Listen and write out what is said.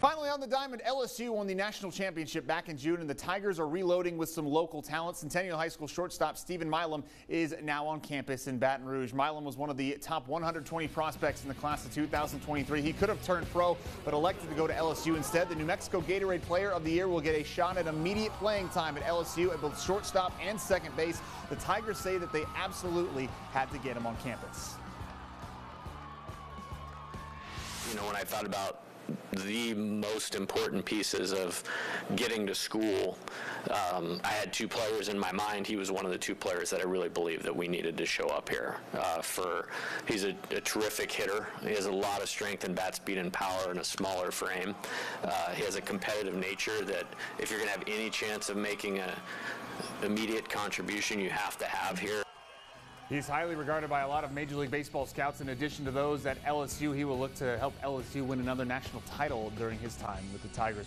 Finally on the diamond, LSU won the national championship back in June, and the Tigers are reloading with some local talent. Centennial High School shortstop Steven Milam is now on campus in Baton Rouge. Milam was one of the top 120 prospects in the class of 2023. He could have turned pro, but elected to go to LSU instead. The New Mexico Gatorade Player of the Year will get a shot at immediate playing time at LSU at both shortstop and second base. The Tigers say that they absolutely had to get him on campus. You know, when I thought about the most important pieces of getting to school, um, I had two players in my mind. He was one of the two players that I really believed that we needed to show up here. Uh, for he's a, a, terrific hitter. He has a lot of strength and bat speed and power in a smaller frame. Uh, he has a competitive nature that if you're going to have any chance of making an immediate contribution, you have to have here. He's highly regarded by a lot of Major League Baseball scouts. In addition to those at LSU, he will look to help LSU win another national title during his time with the Tigers.